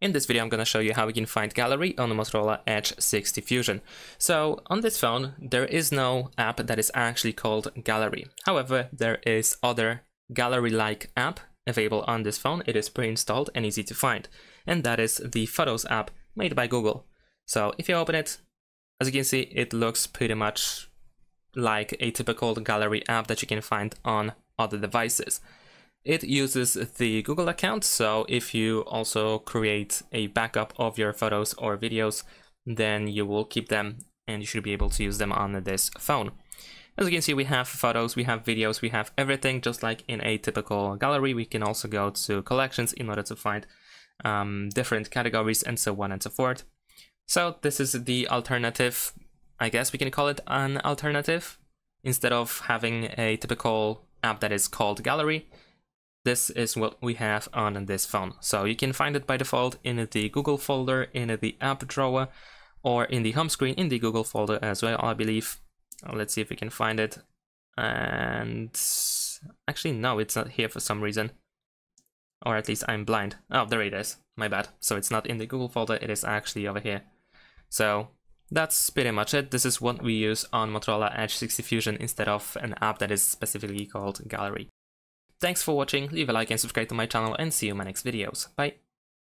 In this video I'm going to show you how we can find gallery on the Motorola Edge 60 Fusion. So on this phone there is no app that is actually called gallery. However there is other gallery-like app available on this phone. It is pre-installed and easy to find and that is the Photos app made by Google. So if you open it, as you can see it looks pretty much like a typical gallery app that you can find on other devices. It uses the Google account, so if you also create a backup of your photos or videos, then you will keep them and you should be able to use them on this phone. As you can see, we have photos, we have videos, we have everything just like in a typical gallery. We can also go to collections in order to find um, different categories and so on and so forth. So this is the alternative, I guess we can call it an alternative. Instead of having a typical app that is called gallery, this is what we have on this phone. So you can find it by default in the Google folder, in the app drawer, or in the home screen in the Google folder as well, I believe. Uh, let's see if we can find it. And actually, no, it's not here for some reason. Or at least I'm blind. Oh, there it is. My bad. So it's not in the Google folder, it is actually over here. So that's pretty much it. This is what we use on Motorola Edge 60 Fusion instead of an app that is specifically called Gallery. Thanks for watching, leave a like and subscribe to my channel and see you in my next videos. Bye!